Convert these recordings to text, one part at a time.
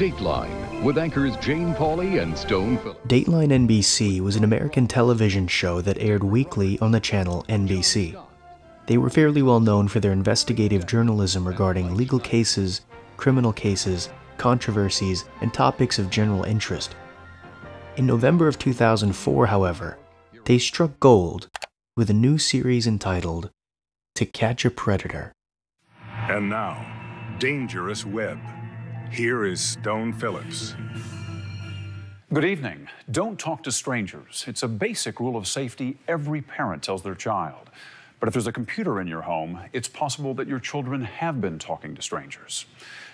Dateline with anchors Jane Pauley and Stone Phillips. Dateline NBC was an American television show that aired weekly on the channel NBC. They were fairly well known for their investigative journalism regarding legal cases, criminal cases, controversies, and topics of general interest. In November of 2004, however, they struck gold with a new series entitled To Catch a Predator. And now, Dangerous Web. Here is Stone Phillips. Good evening. Don't talk to strangers. It's a basic rule of safety every parent tells their child. But if there's a computer in your home, it's possible that your children have been talking to strangers.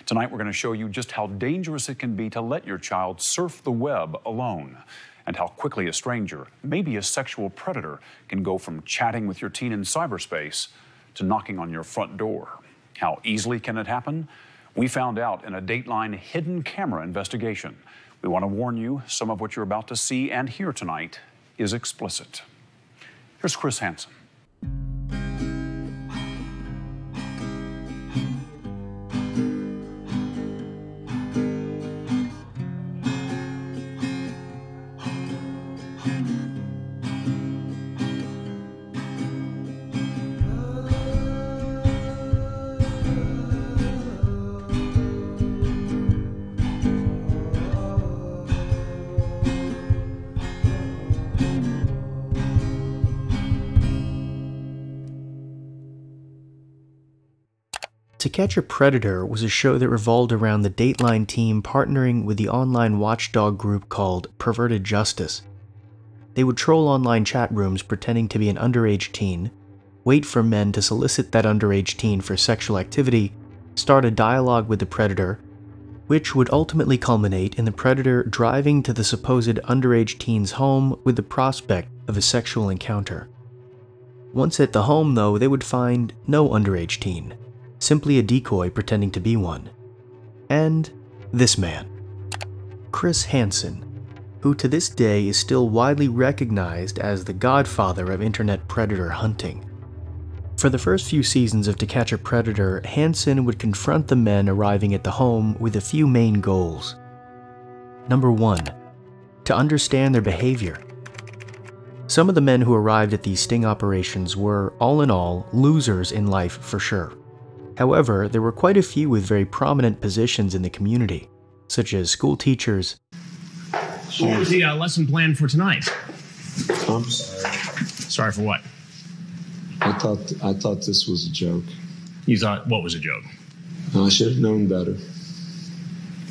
Tonight, we're going to show you just how dangerous it can be to let your child surf the web alone, and how quickly a stranger, maybe a sexual predator, can go from chatting with your teen in cyberspace to knocking on your front door. How easily can it happen? We found out in a Dateline hidden camera investigation. We want to warn you some of what you're about to see and hear tonight is explicit. Here's Chris Hansen. Catch a Predator was a show that revolved around the Dateline team partnering with the online watchdog group called Perverted Justice. They would troll online chat rooms pretending to be an underage teen, wait for men to solicit that underage teen for sexual activity, start a dialogue with the predator, which would ultimately culminate in the predator driving to the supposed underage teen's home with the prospect of a sexual encounter. Once at the home, though, they would find no underage teen simply a decoy pretending to be one. And this man, Chris Hansen, who to this day is still widely recognized as the godfather of internet predator hunting. For the first few seasons of To Catch a Predator, Hansen would confront the men arriving at the home with a few main goals. Number 1. To understand their behavior. Some of the men who arrived at these sting operations were, all in all, losers in life for sure. However, there were quite a few with very prominent positions in the community, such as school teachers. What was the uh, lesson plan for tonight? I'm sorry. Sorry for what? I thought I thought this was a joke. You thought what was a joke? I should have known better.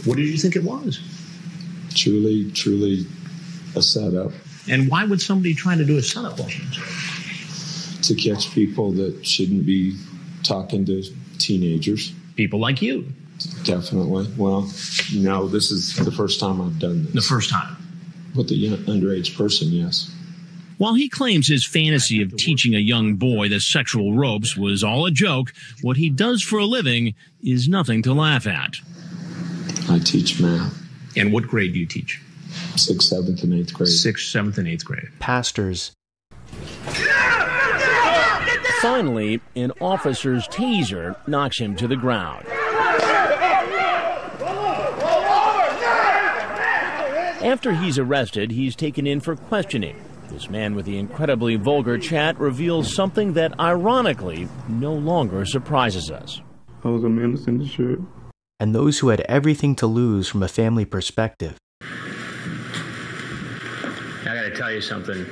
What did you think it was? Truly, truly a setup And why would somebody try to do a setup on you? to catch people that shouldn't be talking to teenagers. People like you. Definitely. Well, no, this is the first time I've done this. The first time. With the underage person, yes. While he claims his fantasy of teaching a young boy the sexual ropes was all a joke, what he does for a living is nothing to laugh at. I teach math, And what grade do you teach? sixth, seventh, and eighth grade. Sixth, seventh, and eighth grade. Pastors, Finally, an officer's taser knocks him to the ground. After he's arrested, he's taken in for questioning. This man with the incredibly vulgar chat reveals something that, ironically, no longer surprises us. I was a menace in the shirt. and those who had everything to lose from a family perspective. I got to tell you something,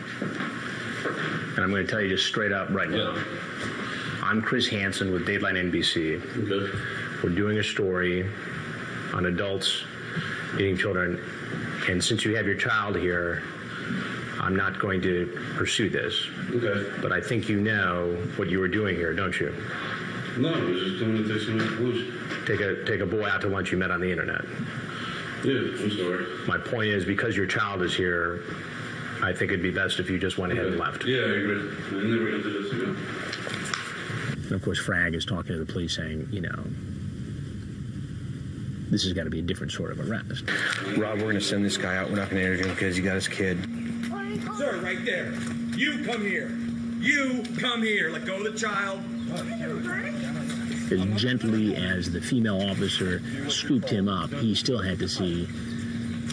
and I'm going to tell you just straight up right now. I'm Chris Hansen with Dateline NBC. Okay. We're doing a story on adults eating children, and since you have your child here, I'm not going to pursue this. Okay. But I think you know what you were doing here, don't you? No, I was just doing the some exclusion. Take a take a boy out to lunch you met on the internet. Yeah, I'm sorry. My point is, because your child is here, I think it'd be best if you just went ahead and left. Yeah, I agree. I never gonna do this again. And of course, Frag is talking to the police saying, you know, this has got to be a different sort of arrest. Rob, we're going to send this guy out. We're not going to interview him because he got his kid. Sir, right there. You come here. You come here. Let go of the child. As gently as the female officer scooped him up, he still had to see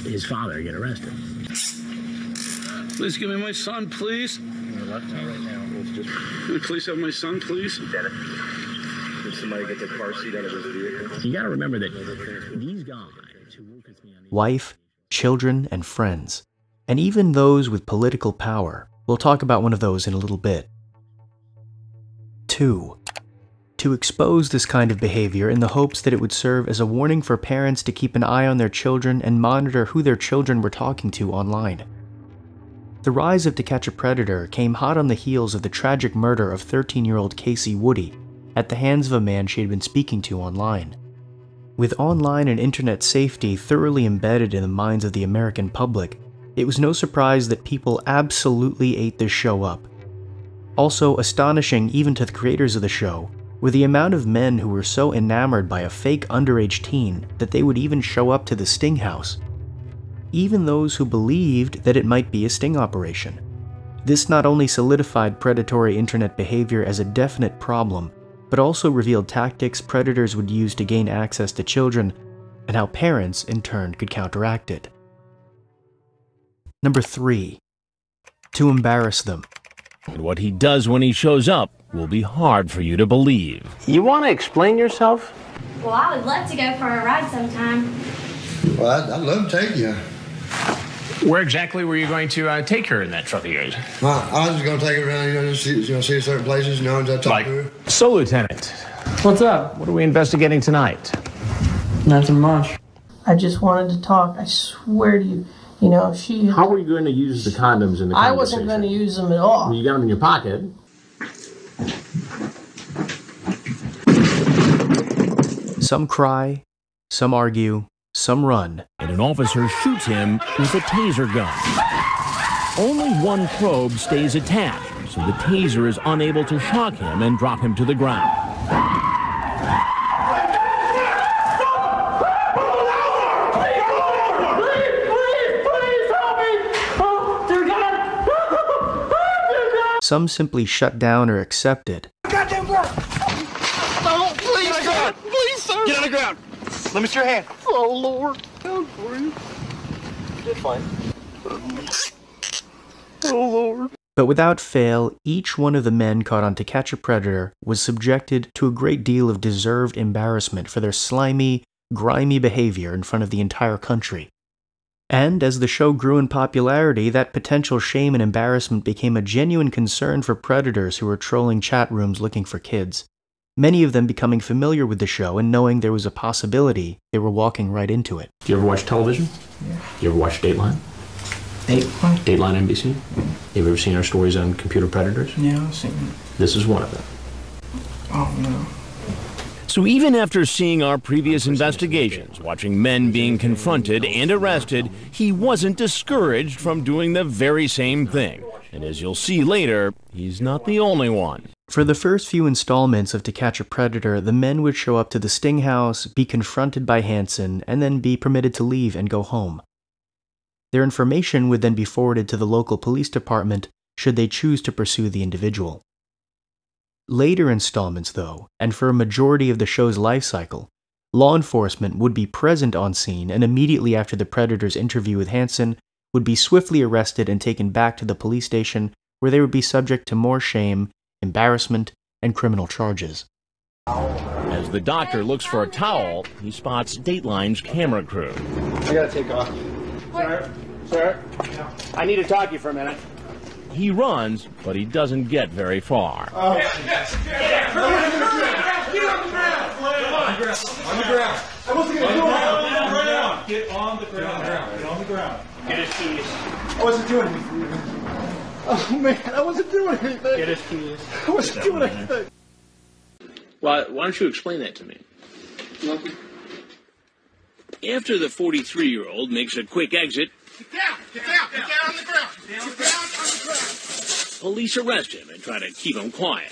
his father get arrested. Please give me my son, please. left hand right now. It's just Can we please have my son, please? Dennis. Did somebody get the car seat out of his vehicle? You got to remember that these guys who work with me on the wife, children, and friends, and even those with political power. We'll talk about one of those in a little bit. 2. To expose this kind of behavior in the hopes that it would serve as a warning for parents to keep an eye on their children and monitor who their children were talking to online. The rise of To Catch a Predator came hot on the heels of the tragic murder of 13 year old Kacie Woody at the hands of a man she had been speaking to online. With online and internet safety thoroughly embedded in the minds of the American public, it was no surprise that people absolutely ate this show up. Also, astonishing even to the creators of the show were the amount of men who were so enamored by a fake underage teen that they would even show up to the Sting House. Even those who believed that it might be a sting operation. This not only solidified predatory internet behavior as a definite problem, but also revealed tactics predators would use to gain access to children and how parents, in turn, could counteract it. Number 3. To embarrass them. And what he does when he shows up will be hard for you to believe. You want to explain yourself? Well, I would love to go for a ride sometime. Well, I'd, I'd love to take you. Where exactly were you going to uh, take her in that truck of yours? Well, I was just going to take her around, you know, just see, you know, see certain places, you know, and just talk Like, to her. so Lieutenant, what's up? What are we investigating tonight? Nothing much. I just wanted to talk. I swear to you. You know, she. How were you going to use the condoms in the I wasn't going to use them at all. You got them in your pocket. Some cry, some argue, some run. And an officer shoots him with a taser gun. Only one probe stays attached, so the taser is unable to shock him and drop him to the ground. Some simply shut down or accept it. Goddamn ground! Oh, please, God! Please, sir! Get on the ground! Let me see your hand. Oh, Lord. Oh, Lord. You're fine. Oh, Lord. But without fail, each one of the men caught on To Catch a Predator was subjected to a great deal of deserved embarrassment for their slimy, grimy behavior in front of the entire country. And as the show grew in popularity, that potential shame and embarrassment became a genuine concern for predators who were trolling chat rooms looking for kids. Many of them becoming familiar with the show and knowing there was a possibility they were walking right into it. Do you ever watch television? Yeah. You ever watch Dateline? Dateline? Dateline NBC? Have you ever seen our stories on computer predators? Yeah, I've seen it. This is one of them. Oh, no. So even after seeing our previous investigations, watching men being confronted and arrested, he wasn't discouraged from doing the very same thing. And as you'll see later, he's not the only one. For the first few installments of To Catch a Predator, the men would show up to the Sting House, be confronted by Hansen, and then be permitted to leave and go home. Their information would then be forwarded to the local police department should they choose to pursue the individual. Later installments, though, and for a majority of the show's life cycle, law enforcement would be present on scene and immediately after the Predator's interview with Hansen would be swiftly arrested and taken back to the police station where they would be subject to more shame, embarrassment, and criminal charges. As the doctor looks for a towel, he spots Dateline's camera crew. I gotta take off. Sir, sir, I need to talk to you for a minute. He runs, but he doesn't get very far. Oh. yes, yes, On the ground. I wasn't going to do it. On the ground. Get on the ground. Get on the ground. Get his keys. I wasn't doing anything. Oh, man. I wasn't doing anything. Get his keys. I wasn't doing anything. Why, why don't you explain that to me? After the 43 year old makes a quick exit, Get down. Get down. Get down on the ground. Get down on the ground. police arrest him and try to keep him quiet.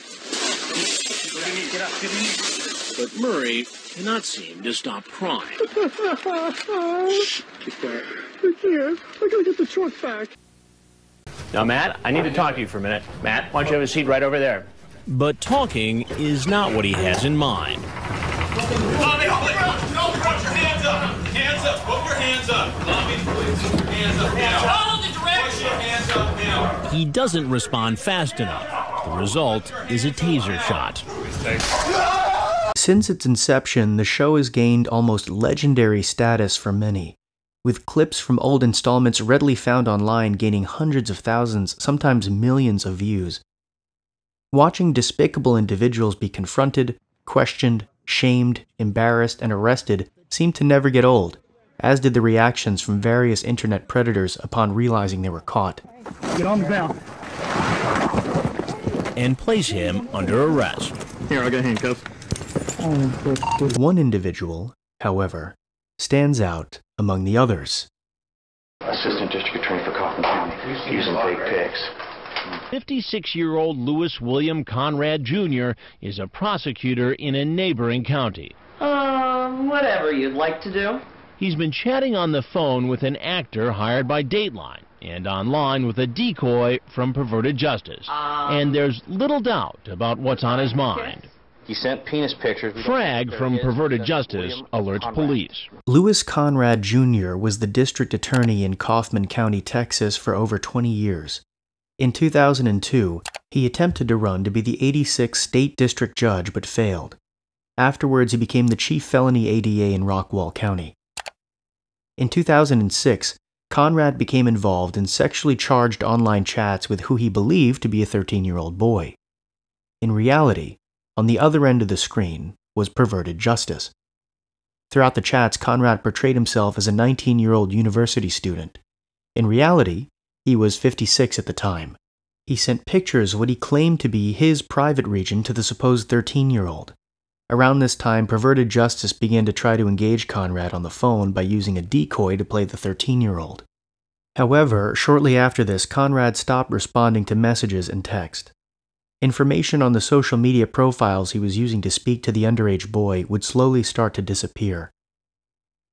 Get up. Get in. But Murray cannot seem to stop crying. Keep quiet. I can't. I gotta get the truck back. Now, Matt, I need to talk to you for a minute. Matt, why don't you have a seat right over there? But talking is not what he has in mind. Mommy, hold it! Put your hands up! Hands up! Put your hands up! Mommy, please, put your hands up now. Follow the! Put your hands up now. He doesn't respond fast enough. The result is a taser shot. Since its inception, the show has gained almost legendary status for many with clips from old installments readily found online gaining hundreds of thousands, sometimes millions of views. Watching despicable individuals be confronted, questioned, shamed, embarrassed, and arrested seemed to never get old, as did the reactions from various internet predators upon realizing they were caught. Get on the ground. And place him under arrest. Here, I got handcuffs. Oh, One individual, however, stands out among the others. Assistant District Attorney for Kaufman County, using fake pics. 56 year old Louis William Conradt Jr. is a prosecutor in a neighboring county. Um, whatever you'd like to do. He's been chatting on the phone with an actor hired by Dateline and online with a decoy from Perverted Justice. Um, and there's little doubt about what's on his mind. He sent penis pictures. We Frag from there is. Perverted Justice William alerts Conrad. police. Louis Conradt Jr. was the district attorney in Kaufman County, Texas for over 20 years. In 2002, he attempted to run to be the 86th state district judge but failed. Afterwards, he became the chief felony ADA in Rockwall County. In 2006, Conradt became involved in sexually charged online chats with who he believed to be a 13 year old boy. In reality, on the other end of the screen was perverted justice. Throughout the chats, Conradt portrayed himself as a 19 year old university student. In reality, he was 56 at the time. He sent pictures of what he claimed to be his private region to the supposed 13 year old. Around this time, Perverted Justice began to try to engage Conradt on the phone by using a decoy to play the 13 year old. However, shortly after this, Conradt stopped responding to messages and text. Information on the social media profiles he was using to speak to the underage boy would slowly start to disappear.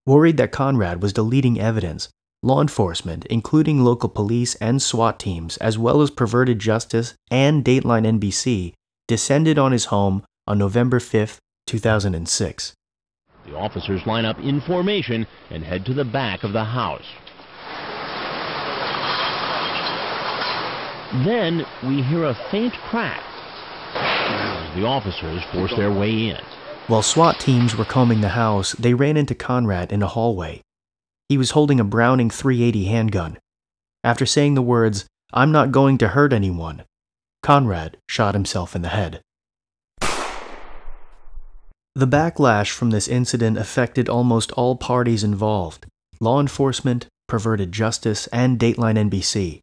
Worried that Conradt was deleting evidence, law enforcement, including local police and SWAT teams, as well as Perverted Justice and Dateline NBC, descended on his home on November 5, 2006. The officers line up in formation and head to the back of the house. Then we hear a faint crack the officers force their way in. While SWAT teams were combing the house, they ran into Conradt in a hallway. He was holding a Browning 380 handgun. After saying the words, I'm not going to hurt anyone, Conradt shot himself in the head. The backlash from this incident affected almost all parties involved law enforcement, perverted justice, and Dateline NBC.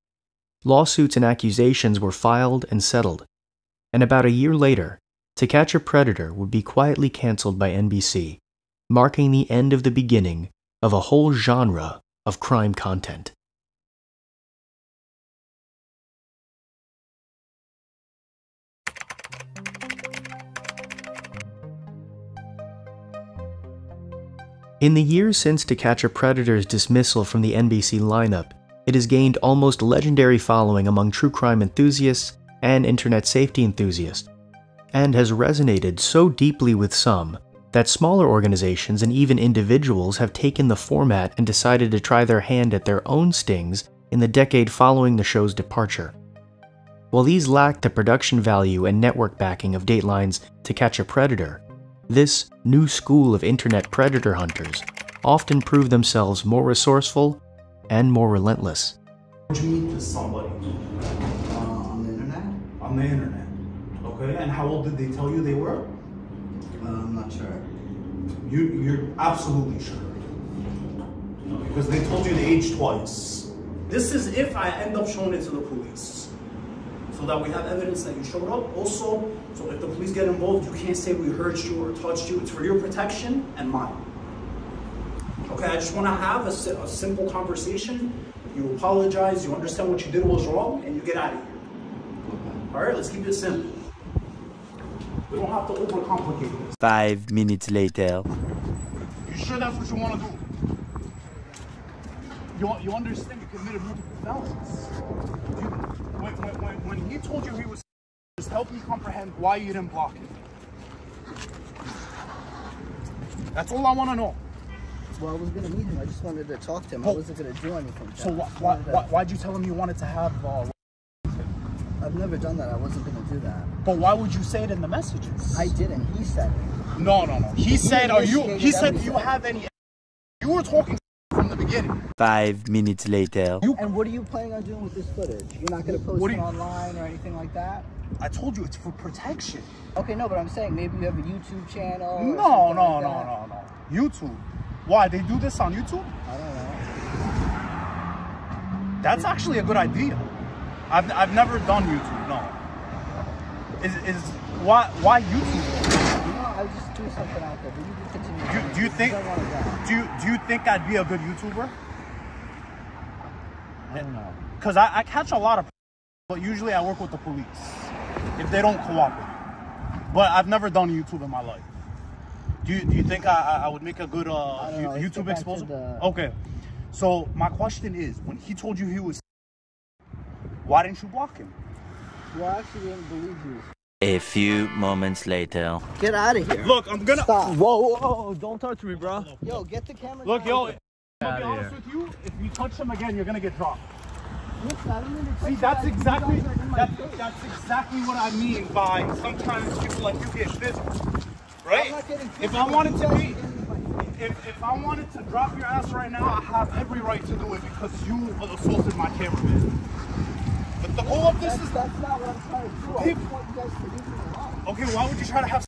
Lawsuits and accusations were filed and settled. And about a year later, To Catch a Predator would be quietly canceled by NBC, marking the end of the beginning of a whole genre of crime content. In the years since To Catch a Predator's dismissal from the NBC lineup, it has gained almost legendary following among true crime enthusiasts and internet safety enthusiasts, and has resonated so deeply with some that smaller organizations and even individuals have taken the format and decided to try their hand at their own stings in the decade following the show's departure. While these lack the production value and network backing of Dateline's To Catch a Predator, this new school of internet predator hunters often prove themselves more resourceful and more relentless. Did you meet this somebody? Uh, on the internet? On the internet. Okay, and how old did they tell you they were? Uh, I'm not sure. You, you're absolutely sure. No, because they told you the age twice. This is if I end up showing it to the police. So that we have evidence that you showed up. Also, so if the police get involved, you can't say we hurt you or touched you. It's for your protection and mine. Okay, I just want to have a, a simple conversation. You apologize, you understand what you did was wrong, and you get out of here. All right, let's keep it simple. We don't have to overcomplicate this. Five minutes later. You sure that's what you want to do? You, you understand you committed multiple felonies. You, when, when, when, when he told you he was just help me comprehend why you didn't block him. That's all I want to know. Well, I was gonna meet him. I just wanted to talk to him. I Oh. wasn't gonna do anything. to So him. why, I why, wanted to- why, why'd you tell him you wanted to have? Uh, I've never done that. I wasn't gonna do that. but why would you say it in the messages? I didn't. He said it. No, no, no. He, He said, "Are you?" He said, "Do you have any?" You were talking from the beginning. Five minutes later. and what are you planning on doing with this footage? You're not gonna post What it you- online or anything like that? I told you it's for protection. Okay, no, but I'm saying maybe you have a YouTube channel. No, no, like no, that. no, no. YouTube. Why they do this on YouTube? I don't know. That's actually a good idea. I've, I've never done YouTube. No. Is is why why YouTube? You know, I was just doing something out there, but you can continue. Do, do you think do you, do you think I'd be a good YouTuber? I don't know. Because I, I catch a lot of, but usually I work with the police if they don't cooperate. But I've never done YouTube in my life. Do you, do you think I, I- I would make a good uh, know. YouTube get exposure? the- Okay. So my question is, when he told you he was, why didn't you block him? Well, I actually didn't believe you. A few moments later. Get out of here. Look, I'm gonna. Stop. Whoa, whoa, don't touch me, bro. Yo, get the camera. Look, down. yo, to be honest here. with you, if you touch him again, you're gonna get dropped. Listen, I don't See, that's you guys. You exactly guys are in my that's, that's exactly what I mean by sometimes people like you get physical, right? I'm not getting If I wanted to be, are getting in my if, if I wanted to drop your ass right now, I have every right to do it because you assaulted my cameraman. But the goal of this That's, is that's not what I'm trying to do. I just want you guys to leave me alone. okay. Why would you try to have?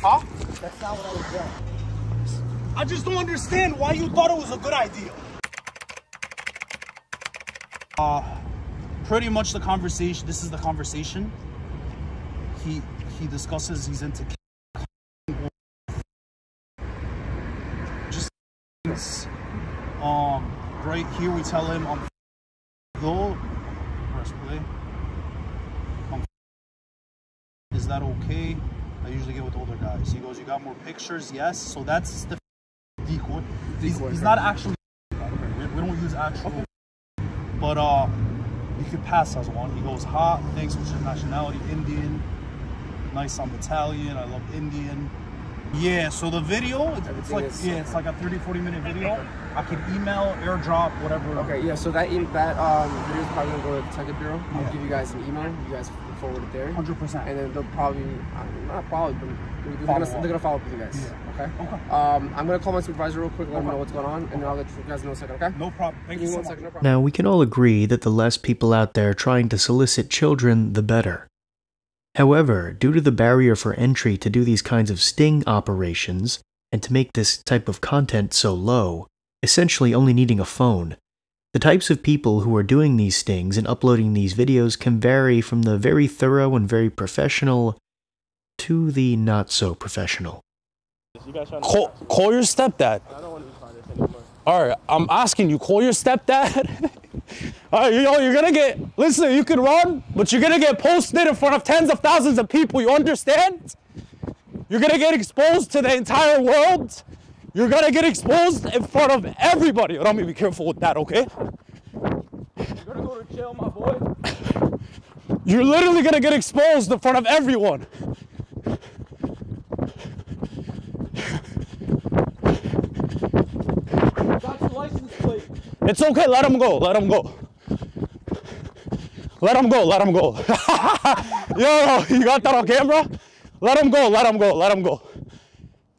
Huh? That's not what I was doing. I just don't understand why you thought it was a good idea. Uh, pretty much the conversation. This is the conversation. He he discusses he's into just um right here we tell him um go press play. Is that okay? I usually get with older guys. He goes, you got more pictures? Yes. So that's the decoy. He's, he's not actually. We, don't use actual. But uh, you could pass as one. He goes hot. Thanks. What's your nationality? Indian. Nice. I'm Italian. I love Indian. Yeah. So the video, it's, it's Everything like is- yeah, it's like a 30, 40 minute video. I can email, airdrop, whatever. Okay, yeah, so that that um, video is probably gonna go to the Detective Bureau. I'll Yeah. give you guys an email. You guys forward it there. 100%. And then they'll probably, uh, not probably, but they're, gonna, they're gonna follow up with you guys. Okay? Um, I'm gonna call my supervisor real quick, let him know what's going on, and then I'll let you guys know in a second, okay? No problem. Thank Give you me so one much. second, no problem. Now, we can all agree that the less people out there trying to solicit children, the better. However, due to the barrier for entry to do these kinds of sting operations, and to make this type of content so low, essentially only needing a phone, the types of people who are doing these stings and uploading these videos can vary from the very thorough and very professional to the not so professional. Call, call your stepdad. All right, I'm asking you, call your stepdad. All right, yo, you're gonna get, listen, you can run, but you're gonna get posted in front of tens of thousands of people, you understand? You're gonna get exposed to the entire world. You're gonna get exposed in front of everybody. Let me be careful with that, okay? You're gonna go to jail, my boy. You're literally gonna get exposed in front of everyone. That's your license plate. It's okay. Let him go. Let him go. Let him go. Let him go. Yo, you got that on camera? Let him go. Let him go. Let him go.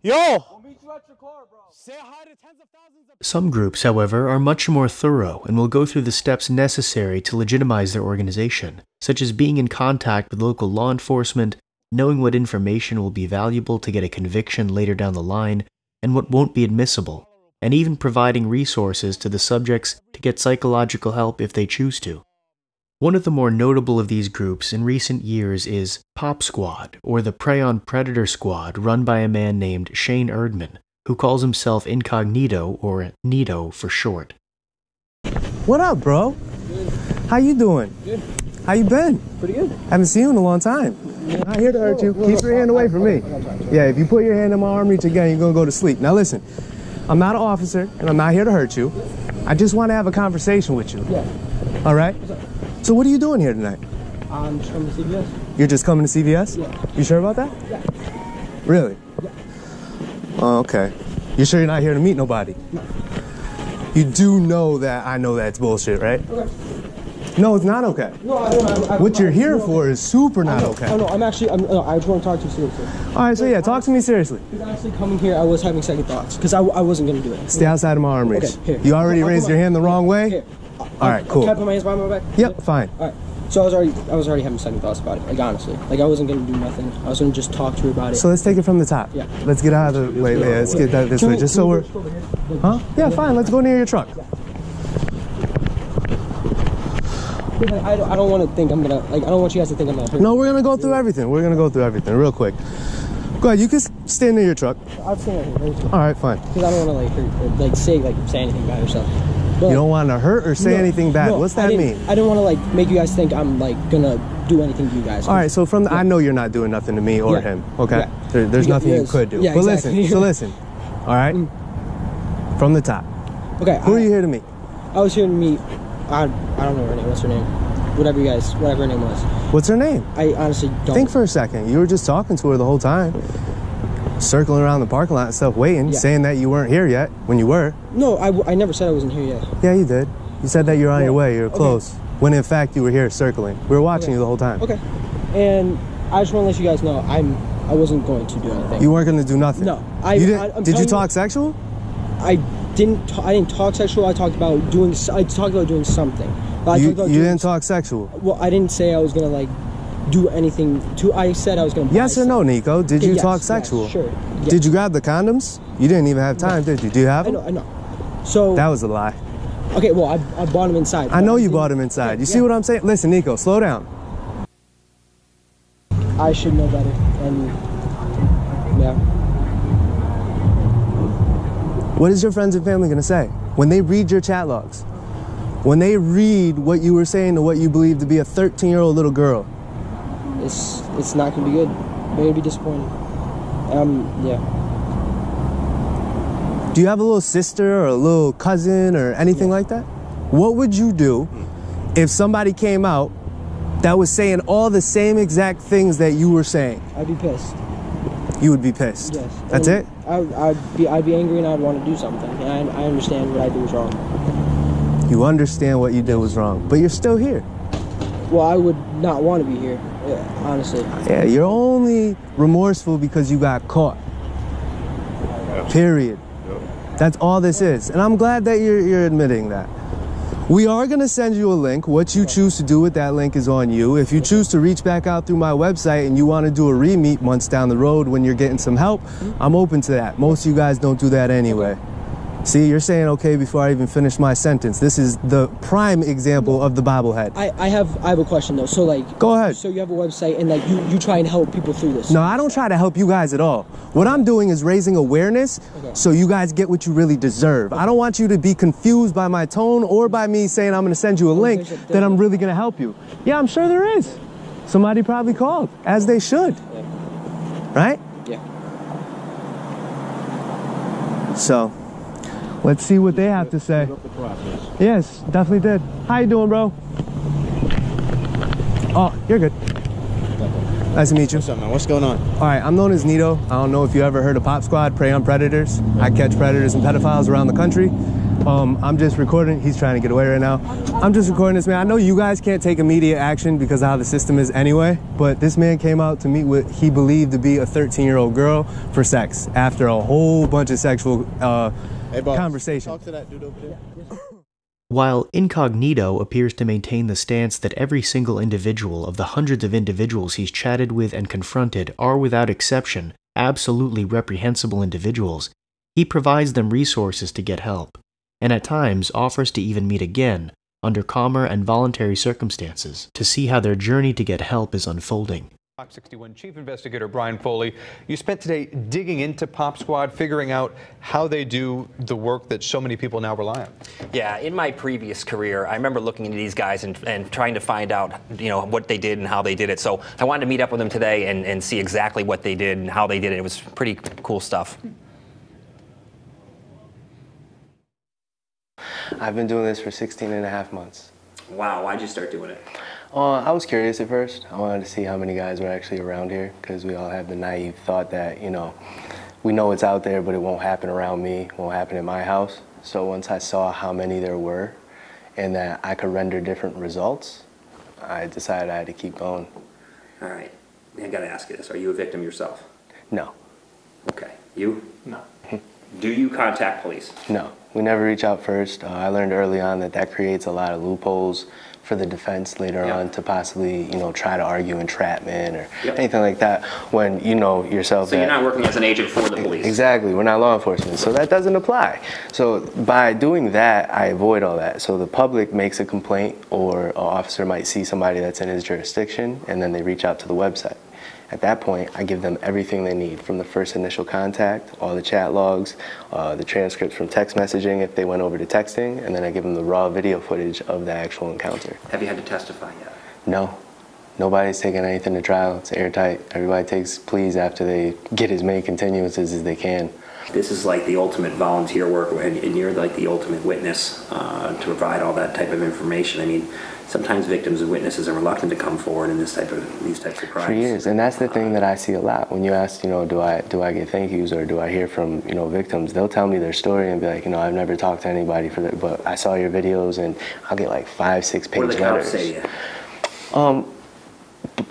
Yo. I'll meet you at your car, bro. Say hi to tens of thousands of Some groups, however, are much more thorough and will go through the steps necessary to legitimize their organization, such as being in contact with local law enforcement, knowing what information will be valuable to get a conviction later down the line, and what won't be admissible, and even providing resources to the subjects to get psychological help if they choose to. One of the more notable of these groups in recent years is Pop Squad, or the Prey on Predator Squad, run by a man named Shane Erdman, who calls himself Incognito, or Nito for short. What up, bro? How you doing? Good. How you been? Pretty good. Haven't seen you in a long time. Not here to hurt you. Keep your hand away from me. Yeah, if you put your hand in my arm reach again, you're gonna go to sleep. Now listen, I'm not an officer and I'm not here to hurt you. I just want to have a conversation with you. Yeah. All right? So what are you doing here tonight? I'm just from CVS. You're just coming to CVS? Yeah. You sure about that? Yeah. Really? Oh, okay. You sure you're not here to meet nobody? No. You do know that I know that's bullshit, right? Okay. No, it's not okay. No, I don't. I, I, What you're here no, for is super not know, okay. I no, I'm actually. I'm, no, I just want to talk to you seriously. All right, so yeah, talk to me seriously. Because actually coming here, I was having second thoughts because I, I wasn't gonna do it. Stay outside of my arm reach. Okay, here. You already I'll raised your hand the wrong way? Here. All right, cool. Can I put my hands behind my back? Yep, fine. All right. So I was already, I was already having second thoughts about it. Like honestly, like I wasn't gonna do nothing. I was gonna just talk to her about it. So let's take it from the top. Yeah. Let's get out of the way. Yeah, let's get that this Can way, we- just so we we're. go over here? Huh? Yeah, fine. Let's go near your truck. Because I, I don't, I don't want to think I'm gonna like I don't want you guys to think I'm gonna hurt. No, we're gonna go through everything. We're gonna go through everything real quick. Go ahead. You can s- stand near your truck. I've seen it here All right, fine. because I don't want to like hurt, or, like say like say anything bad or something. But, You don't want to hurt or say no, anything bad. no, What's that didn't- mean? I didn't want to like make you guys think I'm like gonna do anything to you guys. All right, so from the, I know you're not doing nothing to me or Yeah. him. Okay, Yeah. there, there's Yeah, nothing you could do. Yeah, but exactly. Mm. listen, so listen. All right, from the top. Okay. Who I, are you here to meet? I was here to meet. I I don't know her name. What's her name? Whatever you guys, whatever her name was. What's her name? I honestly don't. Think for a second. You were just talking to her the whole time, circling around the parking lot and stuff, waiting, Yeah. saying that you weren't here yet when you were. No, I, w- I never said I wasn't here yet. Yeah, you did. You said that you're on your way. You're okay. close. When in fact you were here circling. We were watching Okay. you the whole time. Okay. And I just want to let you guys know I'm I wasn't going to do anything. You weren't gonna do nothing. No, I- You didn't, I- I'm did you telling you- talk sexual? I didn't. I didn't talk sexual. I talked about doing. I talked about doing something. But You, you doing didn't talk sexual. Well, I didn't say I was gonna like do anything to. I said I was gonna. buy Yes or no, Nico? Did you yes, talk yes, sexual? sure. Did you grab the condoms? You didn't even have time, did you? Do you have I them? know. I know. So That was a lie. okay. Well, I, I bought them inside. I know you bought them inside. You see what I'm saying? Listen, Nico, slow down. I should know better. And yeah. What is your friends and family gonna say when they read your chat logs? When they read what you were saying to what you believe to be a 13 year old little girl? It's it's not gonna be good. They're gonna be disappointed. Um. Yeah. Do you have a little sister or a little cousin or anything like that? What would you do if somebody came out that was saying all the same exact things that you were saying? I'd be pissed. You would be pissed. Yes. That's And it? I, I'd be I'd be angry and I'd want to do something. And I, I understand what I did was wrong. You understand what you did was wrong, but you're still here. Well, I would not want to be here. Yeah, honestly. Yeah, you're only remorseful because you got caught. Period. That's all this is. And I'm glad that you're, you're admitting that. We are going to send you a link. What you choose to do with that link is on you. If you choose to reach back out through my website and you want to do a re-meet months down the road when you're getting some help, I'm open to that. Most of you guys don't do that anyway. See, you're saying okay before I even finish my sentence. This is the prime example of the bobblehead. I, I have I have a question though. So like. Go ahead. So you have a website and like you you try and help people through this. No, I don't try to help you guys at all. What I'm doing is raising awareness so you guys get what you really deserve. I don't want you to be confused by my tone or by me saying I'm going to send you a link that I'm really going to help you. Yeah, I'm sure there is. Somebody probably called, as they should. Right? Yeah. So, let's see what they have to say. Yes, definitely did. How you doing, bro? Oh, you're good. Nice to meet you. What's up, man? What's going on? All right, I'm known as Nito. I don't know if you ever heard of Pop Squad, Prey on Predators. I catch predators and pedophiles around the country. Um, I'm just recording. He's trying to get away right now. I'm just recording this man. I know you guys can't take immediate action because of how the system is anyway, but this man came out to meet what he believed to be a 13 year old girl for sex after a whole bunch of sexual uh, Hey, boss. conversation. Talk to that dude over there. While Incognito appears to maintain the stance that every single individual of the hundreds of individuals he's chatted with and confronted are without exception absolutely reprehensible individuals, he provides them resources to get help, and at times offers to even meet again under calmer and voluntary circumstances to see how their journey to get help is unfolding. Fox 61 Chief Investigator Brian Foley, you spent today digging into Pop Squad, figuring out how they do the work that so many people now rely on. Yeah, in my previous career, I remember looking into these guys and, and trying to find out, you know, what they did and how they did it. So I wanted to meet up with them today and, and see exactly what they did and how they did it. It was pretty cool stuff. I've been doing this for 16 and a half months. Wow, why'd you start doing it? Uh, I was curious at first. I wanted to see how many guys were actually around here because we all have the naive thought that, you know, we know it's out there, but it won't happen around me, won't happen in my house. So once I saw how many there were and that I could render different results, I decided I had to keep going. All right. I got to ask you this. Are you a victim yourself? No, Okay. You? No. Do you contact police? no. We never reach out first. Uh, I learned early on that that creates a lot of loopholes for the defense later on to possibly, you know, try to argue entrapment or Yep. anything like that when you know yourself So that you're not working as an agent for the police? Exactly. We're not law enforcement, so that doesn't apply. So by doing that, I avoid all that. So the public makes a complaint, or an officer might see somebody that's in his jurisdiction, and then they reach out to the website. At that point, I give them everything they need from the first initial contact, all the chat logs, uh, the transcripts from text messaging if they went over to texting, and then I give them the raw video footage of the actual encounter. Have you had to testify yet? No. Nobody's taking anything to trial. It's airtight. Everybody takes pleas after they get as many continuances as they can. This is like the ultimate volunteer work, and, you're like the ultimate witness uh, to provide all that type of information. I mean, sometimes victims and witnesses are reluctant to come forward in this type of these types of crimes. For years, and that's the thing that I see a lot. When you ask, you know, do I do I get thank yous or do I hear from you know victims? They'll tell me their story and be like, you know, I've never talked to anybody for that, but I saw your videos and I'll get like five, six page What do the letters. cops say to you? Um,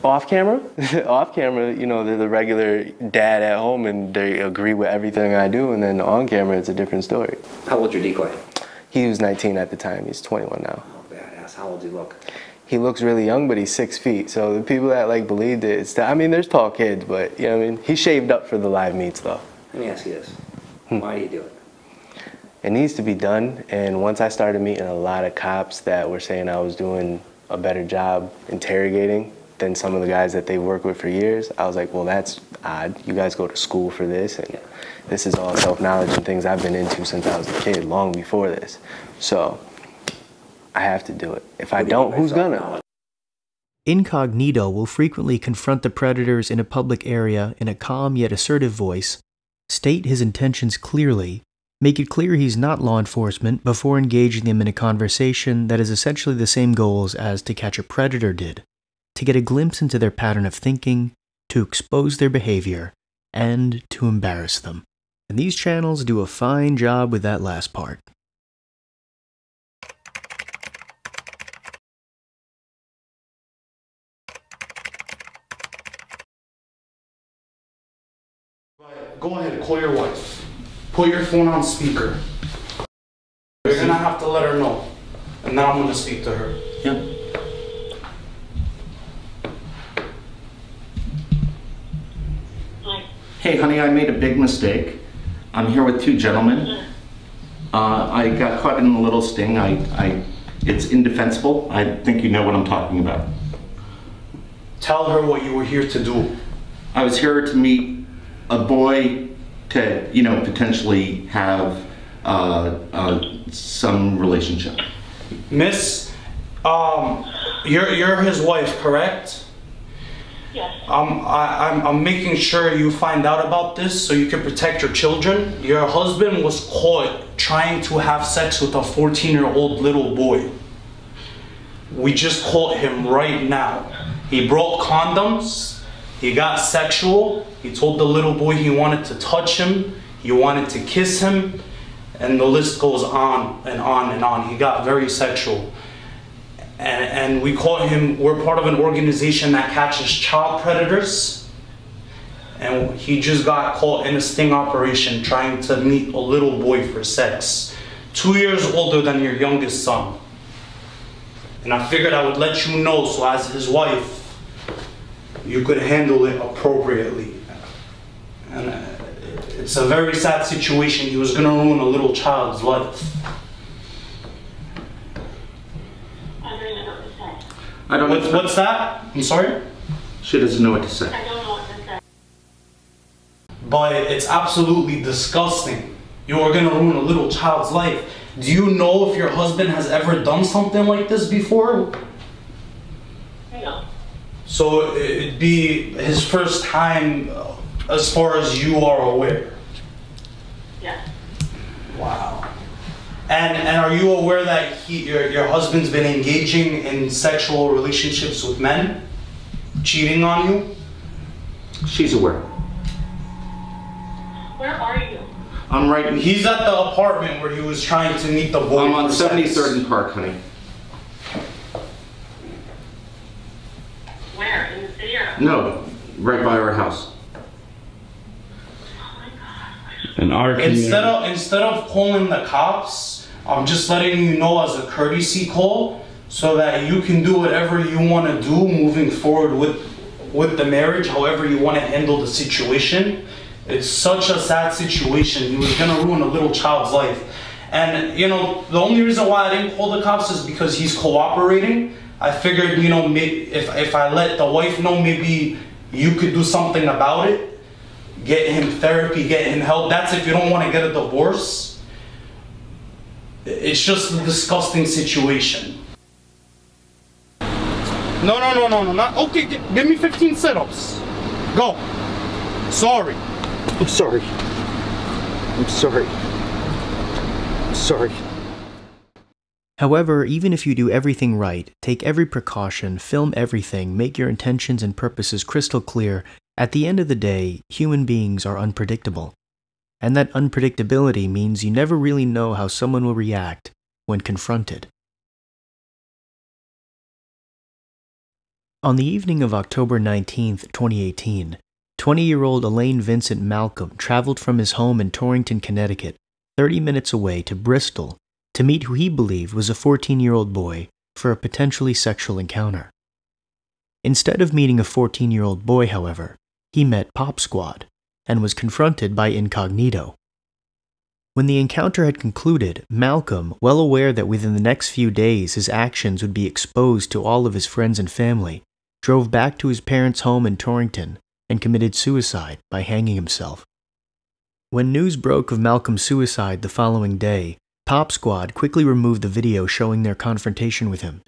off camera, off camera, you know, they're the regular dad at home and they agree with everything I do, and then on camera, it's a different story. How old your decoy? He was 19 at the time. He's 21 now. How old do you look? He looks really young, but he's six feet. So the people that like believed it, it's, I mean, there's tall kids, but you know what I mean. He shaved up for the live meets though. Let me ask you this. Hmm. Why do you do it? It needs to be done. And once I started meeting a lot of cops that were saying I was doing a better job interrogating than some of the guys that they've worked with for years, I was like, well, that's odd. You guys go to school for this, and this is all self-knowledge and things I've been into since I was a kid, long before this. So I have to do it. If I don't, who's gonna? Incognito will frequently confront the predators in a public area in a calm yet assertive voice, state his intentions clearly, make it clear he's not law enforcement before engaging them in a conversation that has essentially the same goals as To Catch a Predator did to get a glimpse into their pattern of thinking, to expose their behavior, and to embarrass them. And these channels do a fine job with that last part. Go ahead, call your wife. Put your phone on speaker. You're gonna have to let her know. And then I'm gonna speak to her. Yep. Hey, honey, I made a big mistake. I'm here with two gentlemen. Uh, I got caught in a little sting. I, I, it's indefensible. I think you know what I'm talking about. Tell her what you were here to do. I was here to meet a boy to, you know, potentially have uh, uh, some relationship. Miss, um, you're you're his wife, correct? Yes. Um, I, I'm I'm making sure you find out about this so you can protect your children. Your husband was caught trying to have sex with a 14-year-old little boy. We just caught him right now. He brought condoms. He got sexual. He told the little boy he wanted to touch him. He wanted to kiss him. And the list goes on and on and on. He got very sexual. And, and we caught him, we're part of an organization that catches child predators. And he just got caught in a sting operation trying to meet a little boy for sex. Two years older than your youngest son. And I figured I would let you know so as his wife, you could handle it appropriately. And uh, it's a very sad situation. He was gonna ruin a little child's life. I don't know what to say. what's that? I'm sorry? She doesn't know what to say. I don't know what to say. But it's absolutely disgusting. You are gonna ruin a little child's life. Do you know if your husband has ever done something like this before? No. So it'd be his first time uh, as far as you are aware. Yeah. Wow. And and are you aware that he your, your husband's been engaging in sexual relationships with men? Cheating on you? She's aware. Where are you? I'm right. He's at the apartment where he was trying to meet the boy. I'm on 73rd and Park, honey. Where? In the city or? No, right by our house. In our community. Instead of instead of calling the cops, I'm just letting you know as a courtesy call so that you can do whatever you want to do moving forward with with the marriage, however you want to handle the situation. It's such a sad situation. He was gonna ruin a little child's life. And you know, the only reason why I didn't call the cops is because he's cooperating. I figured, you know, if if I let the wife know, maybe you could do something about it get him therapy, get him help. That's if you don't want to get a divorce. It's just a disgusting situation. No, no, no, no, no, not okay. Give me 15 sit-ups. Go. Sorry. I'm sorry. I'm sorry. I'm sorry. However, even if you do everything right, take every precaution, film everything, make your intentions and purposes crystal clear, at the end of the day, human beings are unpredictable. And that unpredictability means you never really know how someone will react when confronted. On the evening of October 19, 2018, 20 year old Elaine Vincent Malcolm traveled from his home in Torrington, Connecticut, 30 minutes away to Bristol to meet who he believed was a 14 year old boy for a potentially sexual encounter. Instead of meeting a 14 year old boy, however, he met Pop Squad and was confronted by Incognito. When the encounter had concluded, Malcolm, well aware that within the next few days his actions would be exposed to all of his friends and family, drove back to his parents' home in Torrington and committed suicide by hanging himself. When news broke of Malcolm's suicide the following day, Pop Squad quickly removed the video showing their confrontation with him.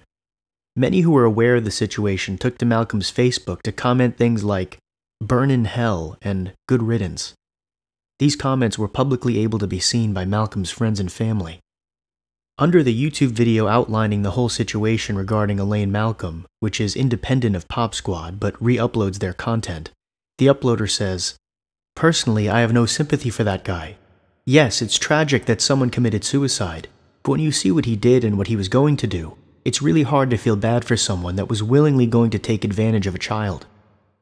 Many who were aware of the situation took to Malcolm's Facebook to comment things like, burn in hell and good riddance. These comments were publicly able to be seen by Malcolm's friends and family. Under the YouTube video outlining the whole situation regarding Elaine Malcolm, which is independent of Pop Squad but re uploads their content, the uploader says, Personally, I have no sympathy for that guy. Yes, it's tragic that someone committed suicide, but when you see what he did and what he was going to do, it's really hard to feel bad for someone that was willingly going to take advantage of a child.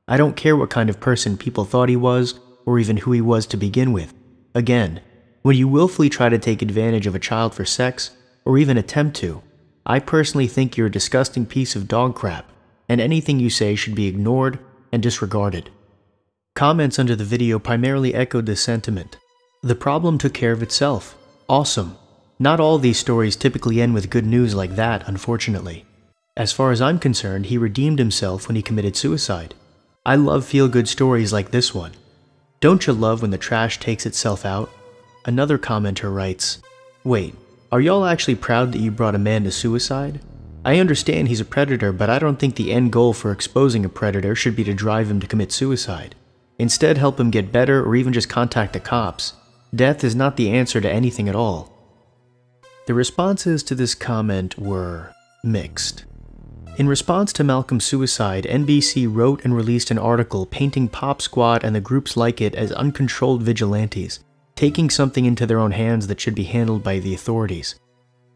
I don't care what kind of person people thought he was, or even who he was to begin with. Again, when you willfully try to take advantage of a child for sex, or even attempt to, I personally think you're a disgusting piece of dog crap, and anything you say should be ignored and disregarded. Comments under the video primarily echoed this sentiment. The problem took care of itself. Awesome. Not all these stories typically end with good news like that, unfortunately. As far as I'm concerned, he redeemed himself when he committed suicide. I love feel good stories like this one. Don't you love when the trash takes itself out? Another commenter writes, Wait, are y'all actually proud that you brought a man to suicide? I understand he's a predator, but I don't think the end goal for exposing a predator should be to drive him to commit suicide. Instead, help him get better or even just contact the cops. Death is not the answer to anything at all. The responses to this comment were mixed. In response to Malcolm's suicide, NBC wrote and released an article painting Pop Squad and the groups like it as uncontrolled vigilantes, taking something into their own hands that should be handled by the authorities.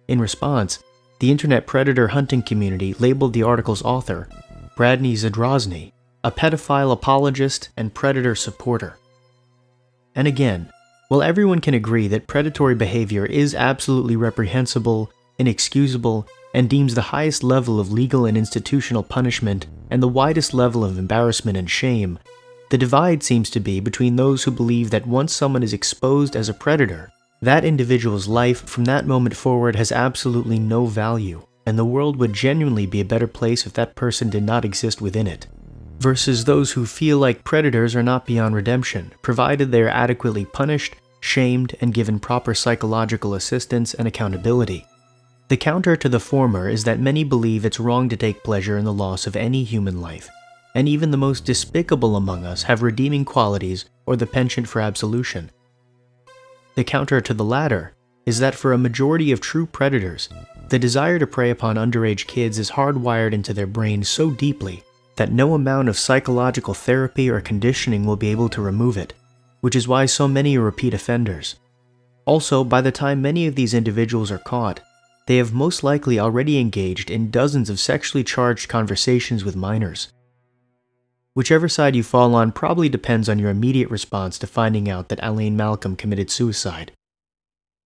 In response, the internet predator hunting community labeled the article's author, Brandy Zadrozny, a pedophile apologist and predator supporter. And again, while everyone can agree that predatory behavior is absolutely reprehensible, inexcusable, and deems the highest level of legal and institutional punishment and the widest level of embarrassment and shame, the divide seems to be between those who believe that once someone is exposed as a predator, that individual's life from that moment forward has absolutely no value, and the world would genuinely be a better place if that person did not exist within it. Versus those who feel like predators are not beyond redemption, provided they are adequately punished, shamed, and given proper psychological assistance and accountability. The counter to the former is that many believe it's wrong to take pleasure in the loss of any human life, and even the most despicable among us have redeeming qualities or the penchant for absolution. The counter to the latter is that for a majority of true predators, the desire to prey upon underage kids is hardwired into their brains so deeply that no amount of psychological therapy or conditioning will be able to remove it. which is why so many are repeat offenders. Also, by the time many of these individuals are caught, they have most likely already engaged in dozens of sexually charged conversations with minors. Whichever side you fall on probably depends on your immediate response to finding out that Elaine Malcolm committed suicide.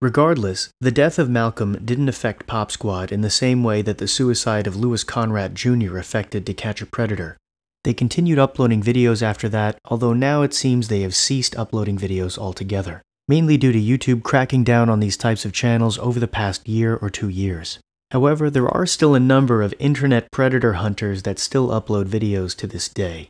Regardless, the death of Malcolm didn't affect Pop Squad in the same way that the suicide of Louis Conradt Jr. affected To Catch a Predator. They continued uploading videos after that, although now it seems they have ceased uploading videos altogether mainly due to YouTube cracking down on these types of channels over the past year or two years. However, there are still a number of internet predator hunters that still upload videos to this day.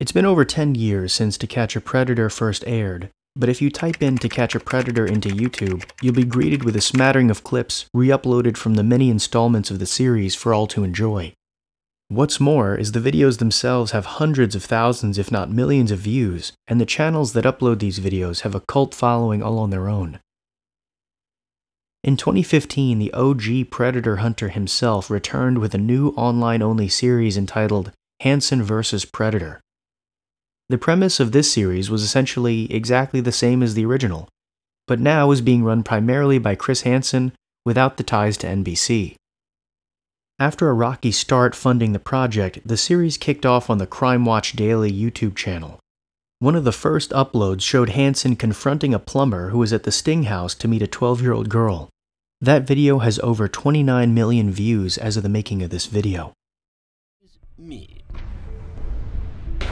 It's been over 10 years since To Catch a Predator first aired, but if you type in To Catch a Predator into YouTube, you'll be greeted with a smattering of clips re-uploaded from the many installments of the series for all to enjoy. What's more is the videos themselves have hundreds of thousands if not millions of views, and the channels that upload these videos have a cult following all on their own. In 2015, the OG Predator Hunter himself returned with a new online-only series entitled Hansen vs. Predator. The premise of this series was essentially exactly the same as the original, but now is being run primarily by Chris Hansen without the ties to NBC. After a rocky start funding the project, the series kicked off on the Crime Watch Daily YouTube channel. One of the first uploads showed Hansen confronting a plumber who was at the Sting house to meet a 12 year old girl. That video has over 29 million views as of the making of this video. Me.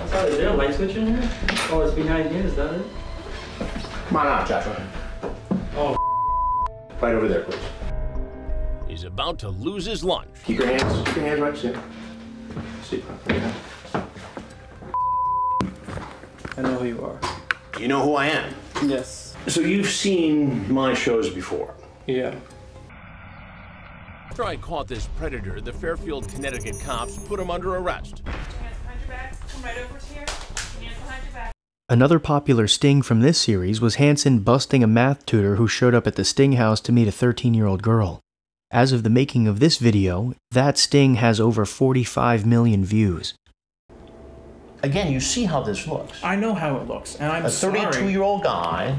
Is there a light switch in here? Oh, it's behind here, is that it? Come on out, Joshua. Oh, Right over there, please. He's about to lose his lunch. Keep your hands, keep your hands right there. Sit. I know who you are. You know who I am? Yes. So you've seen my shows before. Yeah. After I caught this predator, the Fairfield, Connecticut cops put him under arrest. Another popular sting from this series was Hansen busting a math tutor who showed up at the Sting house to meet a 13 year old girl. As of the making of this video, that sting has over 45 million views. Again, you see how this looks. I know how it looks, and I'm a 32 year old guy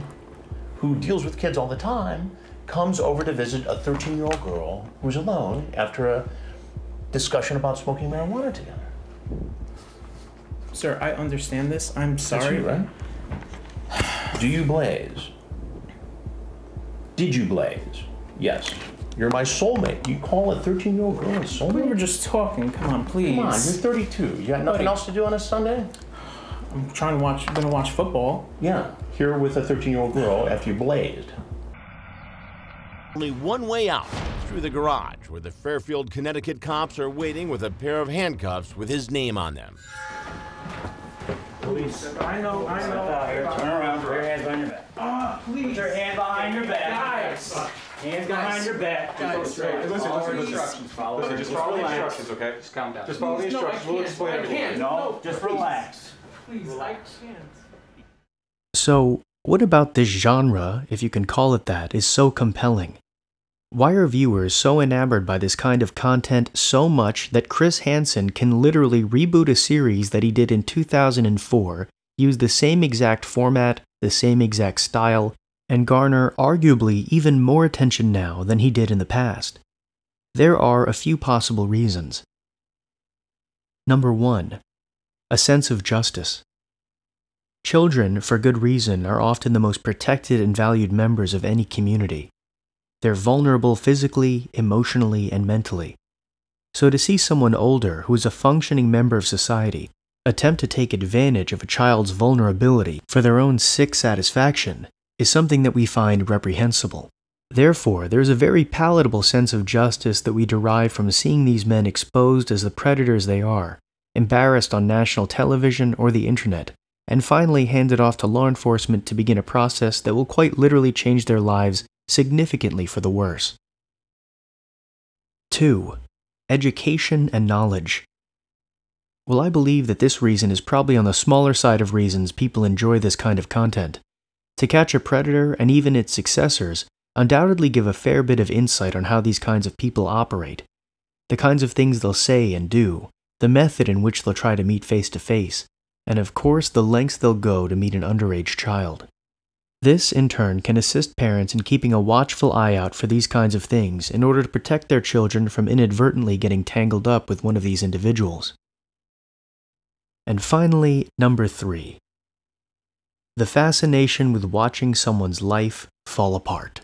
who deals with kids all the time comes over to visit a 13 year old girl who's alone after a discussion about smoking marijuana together. Sir, I understand this. I'm sorry. That's you, right? Do you blaze? Did you blaze? Yes. You're my soulmate. You call a 13 year old girl a soulmate? We were just talking. Come on, please. Come on, you're 32. You got nothing Buddy. else to do on a Sunday? I'm trying to watch. Gonna watch football. Yeah, here with a 13 year old girl after you blazed. Only one way out through the garage where the Fairfield, Connecticut cops are waiting with a pair of handcuffs with his name on them. Police. I know. I know. Turn around. Put your hands behind your back. Ah, please. Put your hands behind your back. Guys. Hands behind your back. Guys. Listen, listen, follow the instructions. Follow Listen, the just follow the instructions, okay? Just calm down. Just follow the Please, no, instructions. We'll explain I everything. can't. No, No, just please. relax. Please, I can't. So, what about this genre, if you can call it that, is so compelling? Why are viewers so enamored by this kind of content so much that Chris Hansen can literally reboot a series that he did in 2004, use the same exact format, the same exact style, and garner arguably even more attention now than he did in the past? There are a few possible reasons. Number 1. A sense of justice. Children, for good reason, are often the most protected and valued members of any community. They're vulnerable physically, emotionally, and mentally. So to see someone older who is a functioning member of society attempt to take advantage of a child's vulnerability for their own sick satisfaction is something that we find reprehensible. Therefore, there is a very palatable sense of justice that we derive from seeing these men exposed as the predators they are, embarrassed on national television or the internet, and finally handed off to law enforcement to begin a process that will quite literally change their lives significantly for the worse. 2. Education and knowledge. Well, I believe that this reason is probably on the smaller side of reasons people enjoy this kind of content. To Catch a Predator and even its successors undoubtedly give a fair bit of insight on how these kinds of people operate, the kinds of things they'll say and do, the method in which they'll try to meet face to face, and of course the lengths they'll go to meet an underage child. This, in turn, can assist parents in keeping a watchful eye out for these kinds of things in order to protect their children from inadvertently getting tangled up with one of these individuals. And finally, number three the fascination with watching someone's life fall apart.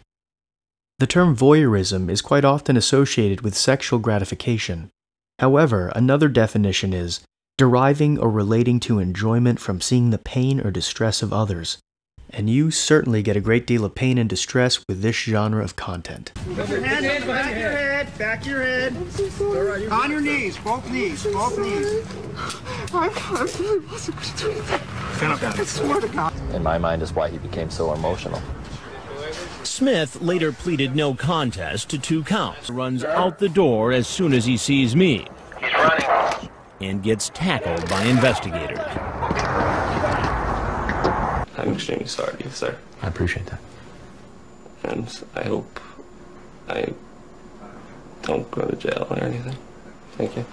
The term voyeurism is quite often associated with sexual gratification. However, another definition is deriving or relating to enjoyment from seeing the pain or distress of others. And you certainly get a great deal of pain and distress with this genre of content. Put your hands back your head, back your head. On your knees, both knees, both knees. I, I really wasn't going to do anything. Stand up, Dad. I swear to God. In my mind, is why he became so emotional. Smith later pleaded no contest to two counts. Runs out the door as soon as he sees me. He's running. And gets tackled by investigators. I'm extremely sorry, sir. I appreciate that. And I hope I don't go to jail or anything. Thank you.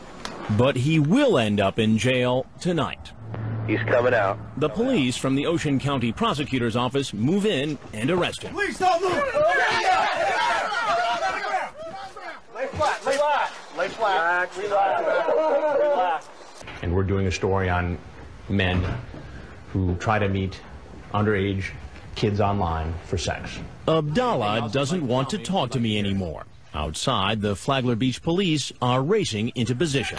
But he will end up in jail tonight. He's coming out. The police from the Ocean County Prosecutor's Office move in and arrest him. Please don't move. Lay flat, lay flat. Lay flat. Relax. Relax. And we're doing a story on men who try to meet underage kids online for sex. Abdallah doesn't want to talk to me anymore. Outside, the Flagler Beach police are racing into position.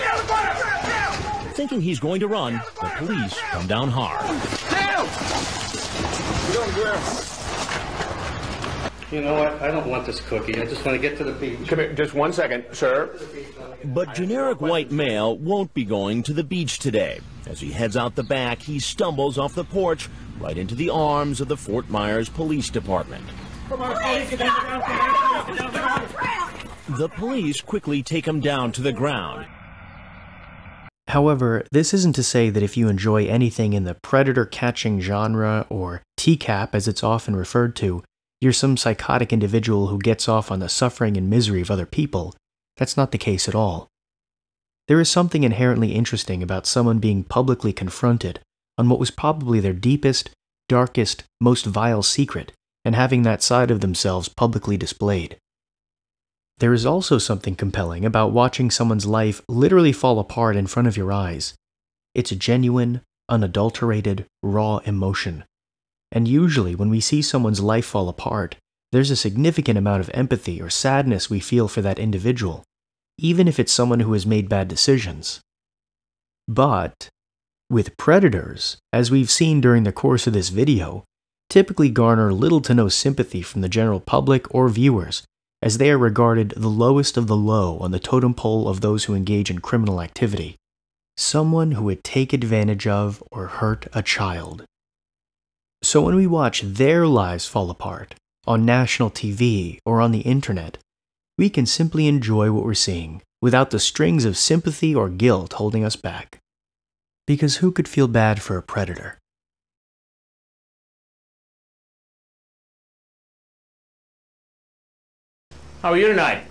Thinking he's going to run, the police come down hard. You know what? I don't want this cookie. I just want to get to the beach. Come here, just one second, sir. But generic white male won't be going to the beach today. As he heads out the back, he stumbles off the porch right into the arms of the Fort Myers Police Department. The police quickly take him down to the ground. However, this isn't to say that if you enjoy anything in the predator catching genre, or TCAP as it's often referred to, you're some psychotic individual who gets off on the suffering and misery of other people. That's not the case at all. There is something inherently interesting about someone being publicly confronted on what was probably their deepest, darkest, most vile secret, and having that side of themselves publicly displayed. There is also something compelling about watching someone's life literally fall apart in front of your eyes. It's a genuine, unadulterated, raw emotion. And usually, when we see someone's life fall apart, there's a significant amount of empathy or sadness we feel for that individual, even if it's someone who has made bad decisions. But, with predators, as we've seen during the course of this video, typically garner little to no sympathy from the general public or viewers, as they are regarded the lowest of the low on the totem pole of those who engage in criminal activity. Someone who would take advantage of or hurt a child. So when we watch their lives fall apart, on national TV or on the internet, we can simply enjoy what we're seeing without the strings of sympathy or guilt holding us back. Because who could feel bad for a predator? How are you tonight?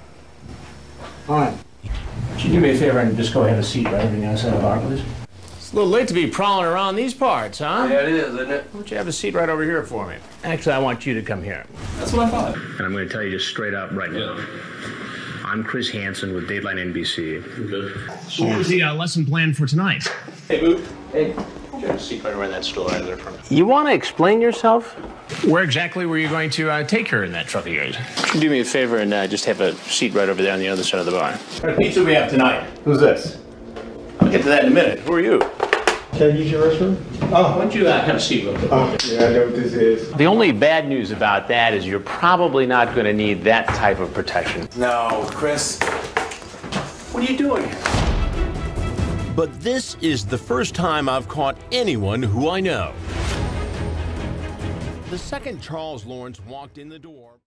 Fine. Would you do me a favor and just go ahead and seat right over the other side of the bar, please? It's a little late to be prowling around these parts, huh? Yeah, it is, isn't it? Why don't you have a seat right over here for me? Actually, I want you to come here. That's what I thought. And I'm going to tell you just straight up right now. I'm Chris Hansen with Dateline NBC. What was the uh, lesson plan for tonight? Hey, Boo. Hey. You have a seat right over that stool right there for me. You want to explain yourself? Where exactly were you going to uh, take her in that truck of yours? Do me a favor and uh, just have a seat right over there on the other side of the bar. What pizza we have tonight? Who's this? I'll get to that in a minute. Who are you? Can I use your restroom? Oh, why don't you uh, have a seat real quick? Oh, yeah, I know what this is. The only bad news about that is you're probably not going to need that type of protection. No, Chris. What are you doing here? But this is the first time I've caught anyone who I know. The second Charles Lawrence walked in the door.